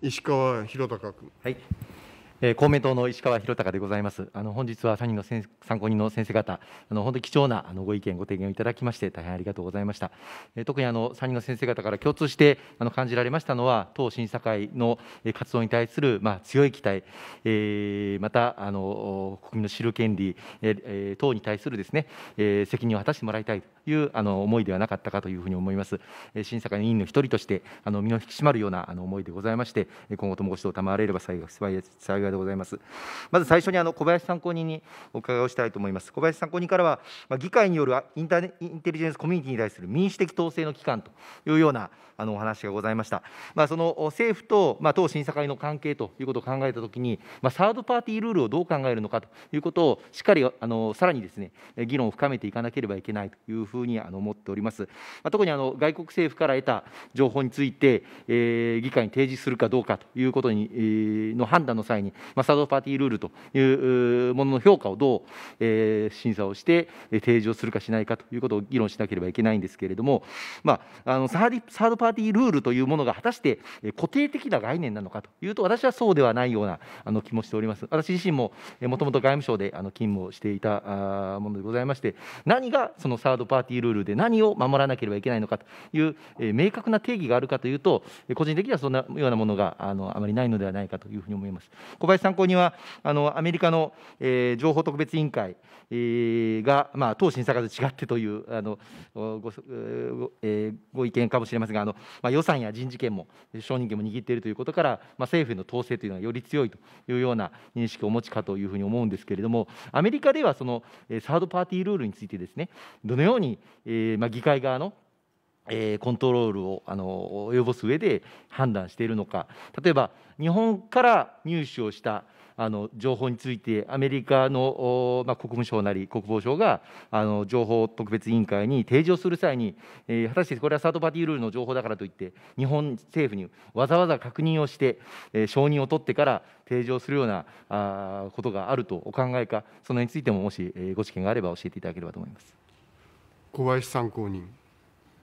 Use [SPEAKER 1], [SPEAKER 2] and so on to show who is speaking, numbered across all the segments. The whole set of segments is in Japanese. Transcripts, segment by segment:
[SPEAKER 1] 石川博隆君。
[SPEAKER 2] はいえー、公明党の石川博隆でございます。あの本日は3人の参考人の先生方、あの本当に貴重なあのご意見、ご提言をいただきまして、大変ありがとうございました。えー、特にあの3人の先生方から共通してあの感じられましたのは、党審査会の活動に対する、まあ、強い期待、えー、またあの国民の知る権利、えー、党に対するですね、えー、責任を果たしてもらいたいというあの思いではなかったかというふうに思います。えー、審査会の委員の一人として、あの身の引き締まるようなあの思いでございまして、今後ともご指導賜れれば幸いでございます。まず最初にあの小林参考人にお伺いをしたいと思います。小林参考人からは、まあ、議会によるインタインテリジェンスコミュニティに対する民主的統制の機関というようなあのお話がございました。まあ、その政府と、まあ、党審査会の関係ということを考えたときに、まあ、サードパーティールールをどう考えるのかということを、しっかりあのさらにですね議論を深めていかなければいけないというふうにあの思っております。まあ、特にあの外国政府から得た情報について、えー、議会に提示するかどうかということに、えー、の判断の際に、まあ、サードパーティールールというものの評価をどう、えー、審査をして提示をするかしないかということを議論しなければいけないんですけれども、まあ、あのサードパーティールールというものが果たして固定的な概念なのかというと、私はそうではないようなあの気もしております。私自身ももともと外務省であの勤務をしていたものでございまして、何がそのサードパーティールールで何を守らなければいけないのかという明確な定義があるかというと、個人的にはそんなようなものがあのあまりないのではないかというふうに思います。小林参考には、あのアメリカの、えー、情報特別委員会、えー、が、まあ、当審査会と違ってというあのご,、えー、ご意見かもしれませんが、あのまあ、予算や人事権も承認権も握っているということから、まあ、政府への統制というのはより強いというような認識をお持ちかというふうに思うんですけれども、アメリカではそのサードパーティールールについてですね、どのように、えーまあ、議会側のえコントロールをあの及ぼす上で判断しているのか、例えば日本から入手をしたあの情報について、アメリカの、まあ、国務省なり国防省があの情報特別委員会に提示をする際に、えー、果たしてこれはサードパーティールールの情報だからといって、日本政府にわざわざ確認をして、えー、承認を取ってから提示をするようなあことがあるとお考えか、そのについてももし、えー、ご知見があれば教えていただければと思います
[SPEAKER 1] 小林参考人。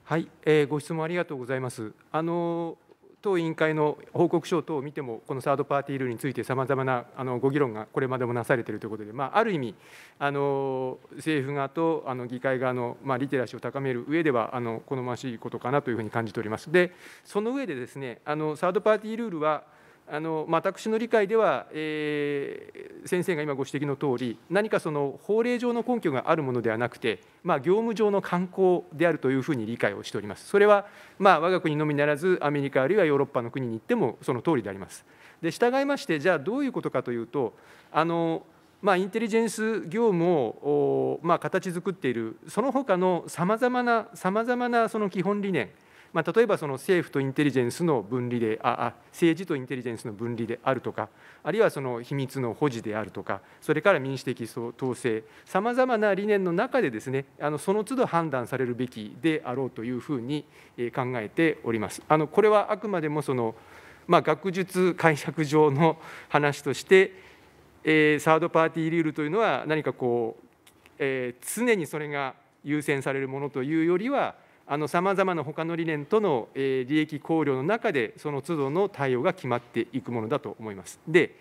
[SPEAKER 3] はい、えー、ご質問ありがとうございます。あの当委員会の報告書等を見ても、このサードパーティールールについてさまざまなあのご議論がこれまでもなされているということで、まあ、ある意味あの、政府側とあの議会側の、まあ、リテラシーを高める上ではあの好ましいことかなというふうに感じております。で、その上でですね、あのサードパーティールールは、あの私の理解では、えー、先生が今ご指摘の通り、何かその法令上の根拠があるものではなくて、まあ、業務上の慣行であるというふうに理解をしております。それは、まあ、我が国のみならず、アメリカあるいはヨーロッパの国に行ってもその通りであります。で従いまして、じゃあどういうことかというと、あのまあ、インテリジェンス業務を、まあ、形作っている、その他のさまざまな、さまざまなその基本理念、まあ、例えばその政府とインテリジェンスの分離でああ政治とインテリジェンスの分離であるとかあるいはその秘密の保持であるとかそれから民主的統制さまざまな理念の中でですねあのその都度判断されるべきであろうというふうに考えております。あのこれはあくまでもそのまあ、学術解釈上の話として、えー、サードパーティールールというのは何かこう、えー、常にそれが優先されるものというよりはさまざまな他の理念との、利益考慮の中でその都度の対応が決まっていくものだと思います。で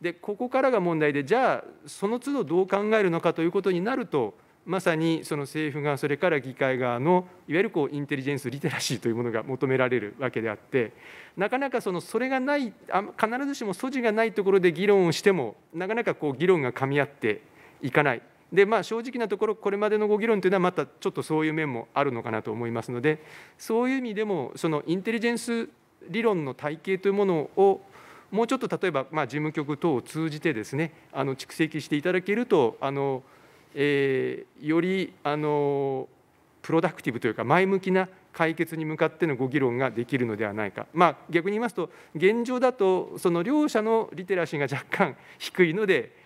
[SPEAKER 3] でここからが問題でじゃあその都度どう考えるのかということになるとまさにその政府側それから議会側のいわゆるこうインテリジェンスリテラシーというものが求められるわけであってなかなかそのそれがない必ずしも素地がないところで議論をしてもなかなかこう議論が噛み合っていかないでまあ、正直なところ、これまでのご議論というのは、またちょっとそういう面もあるのかなと思いますので、そういう意味でも、そのインテリジェンス理論の体系というものを、もうちょっと例えば、まあ、事務局等を通じてですね、あの蓄積していただけると、あのえー、よりあのプロダクティブというか、前向きな解決に向かってのご議論ができるのではないか、まあ、逆に言いますと、現状だと、その両者のリテラシーが若干低いので、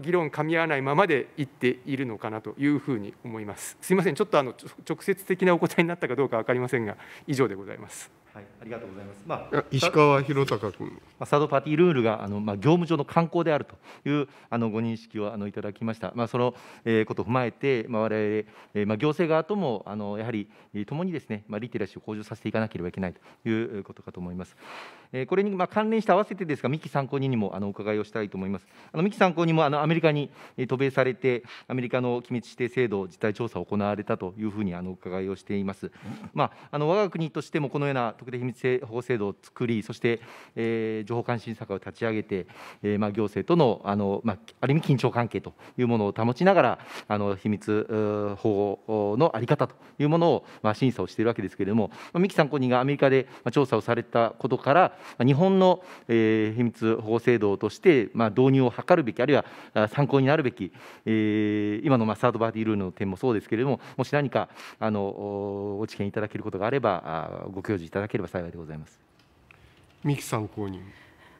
[SPEAKER 3] 議論噛み合わないままでいっているのかなというふうに思います。すいません、ちょっとあの直接的なお答えになったかどうか分かりませんが、以上でございます。
[SPEAKER 2] はい、ありがとうございます。まあ
[SPEAKER 1] あ石川博隆君。
[SPEAKER 2] まあ、サードパーティールールがあの、まあ、業務上の慣行であるというあのご認識をあのいただきました、まあ、その、えーことを踏まえて、まあ、我々、えーまあ、行政側ともあのやはりえーともにですね、まあ、リテラシーを向上させていかなければいけないということかと思います。えーこれにまあ関連して合わせてですが、三木参考人にもあのお伺いをしたいと思います。あの三木参考人もあのアメリカにえー渡米されて、アメリカの機密指定制度実態調査を行われたというふうにあのお伺いをしています。まあ、あの我が国としてもこのような特定秘密保護制度を作り、そして、えー情報監視策を立ち上げて、えーまあ、行政とのあの、まあ、ある意味緊張関係というものを保ちながら、あの秘密保護の在り方というものを、まあ、審査をしているわけですけれども、三木参考人がアメリカで調査をされたことから、日本の、えー秘密保護制度として、まあ、導入を図るべき、あるいは参考になるべき、えー今のまあサードパーティールールの点もそうですけれども、もし何かあのおご知見いただけることがあれば、ご教示いただけければ幸いでございます。
[SPEAKER 1] 三木参考人。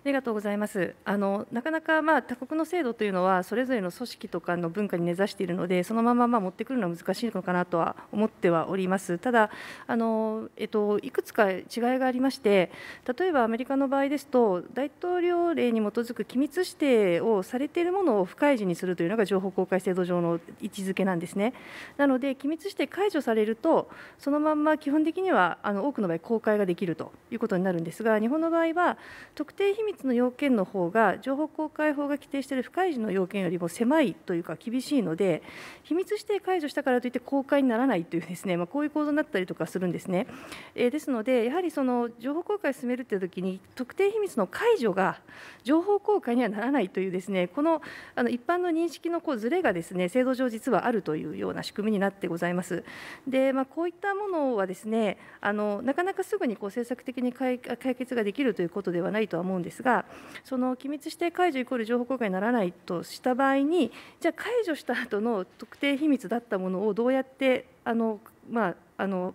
[SPEAKER 4] ありがとうございます。あのなかなかまあ他国の制度というのはそれぞれの組織とかの文化に根ざしているので、そのまままあ持ってくるのは難しいのかなとは思ってはおります。ただあのえっといくつか違いがありまして、例えばアメリカの場合ですと大統領令に基づく機密指定をされているものを不開示にするというのが情報公開制度上の位置づけなんですね。なので機密指定解除されるとそのまんま基本的にはあの多くの場合公開ができるということになるんですが、日本の場合は特定秘密の要件の方が情報公開法が規定している不開示の要件よりも狭いというか厳しいので秘密指定解除したからといって公開にならないというですね、まあ、こういう構造になったりとかするんですね。えーですのでやはりその情報公開を進めるという時に特定秘密の解除が情報公開にはならないというですねこのあの一般の認識のこうずれがですね制度上実はあるというような仕組みになってございます。で、まあ、こういったものはですねあのなかなかすぐにこう政策的に解解決ができるということではないとは思うんですですがその機密指定解除イコール情報公開にならないとした場合にじゃあ解除した後の特定秘密だったものをどうやってあの、まあ、あの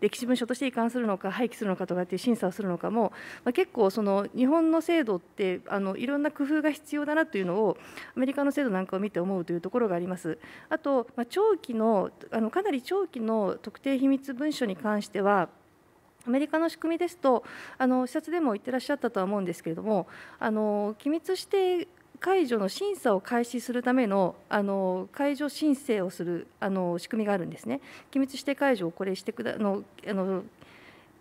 [SPEAKER 4] 歴史文書として移管するのか廃棄するのかとかっていう審査をするのかも、まあ、結構その日本の制度ってあのいろんな工夫が必要だなというのをアメリカの制度なんかを見て思うというところがあります。あと、まあ、長期のあのかなり長期の特定秘密文書に関してはアメリカの仕組みですと、あの視察でも言ってらっしゃったとは思うんですけれども、あの機密指定解除の審査を開始するためのあの解除申請をするあの仕組みがあるんですね。機密指定解除をこれしてくだあのあの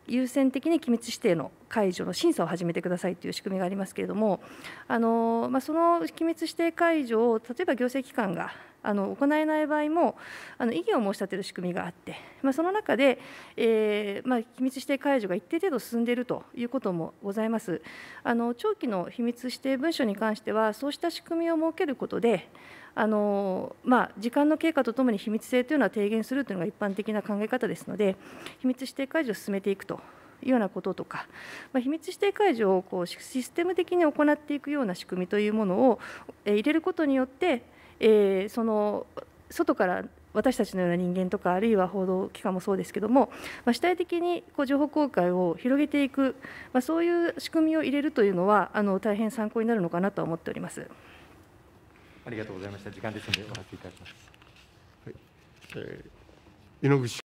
[SPEAKER 4] 優先的に機密指定の解除の審査を始めてくださいという仕組みがありますけれども、あのまあ、その機密指定解除を例えば行政機関があの行えない場合もあの異議を申し立てる仕組みがあって、まあ、その中で、えーまあ、機密指定解除が一定程度進んでいるということもございます。あの長期の秘密指定文書に関してはそうした仕組みを設けることであのまあ、時間の経過とともに秘密性というのは低減するというのが一般的な考え方ですので、秘密指定解除を進めていくというようなこととか、まあ、秘密指定解除をこうシステム的に行っていくような仕組みというものを入れることによって、えーその外から私たちのような人間とか、あるいは報道機関もそうですけども、まあ、主体的にこう情報公開を広げていく、まあ、そういう仕組みを入れるというのは、あの大変参考になるのかなと思っております。
[SPEAKER 2] ありがとうございました。時間ですので、お話しいただきます。
[SPEAKER 1] えー猪口